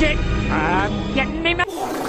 magic. I'm getting him.